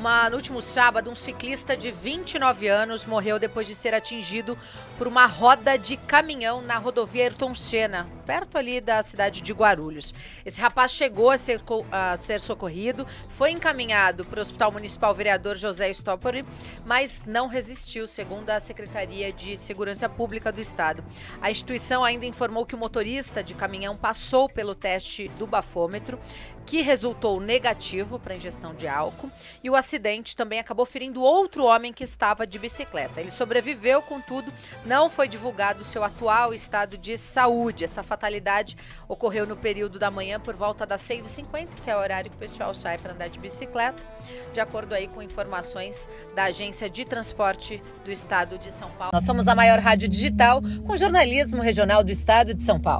Uma, no último sábado, um ciclista de 29 anos morreu depois de ser atingido por uma roda de caminhão na rodovia Ayrton Senna, perto ali da cidade de Guarulhos. Esse rapaz chegou a ser, a ser socorrido, foi encaminhado para o Hospital Municipal Vereador José Stoppoli, mas não resistiu, segundo a Secretaria de Segurança Pública do Estado. A instituição ainda informou que o motorista de caminhão passou pelo teste do bafômetro, que resultou negativo para ingestão de álcool, e o acidente também acabou ferindo outro homem que estava de bicicleta. Ele sobreviveu, contudo, não foi divulgado seu atual estado de saúde. Essa fatalidade ocorreu no período da manhã por volta das 6h50, que é o horário que o pessoal sai para andar de bicicleta, de acordo aí com informações da Agência de Transporte do Estado de São Paulo. Nós somos a maior rádio digital com jornalismo regional do Estado de São Paulo.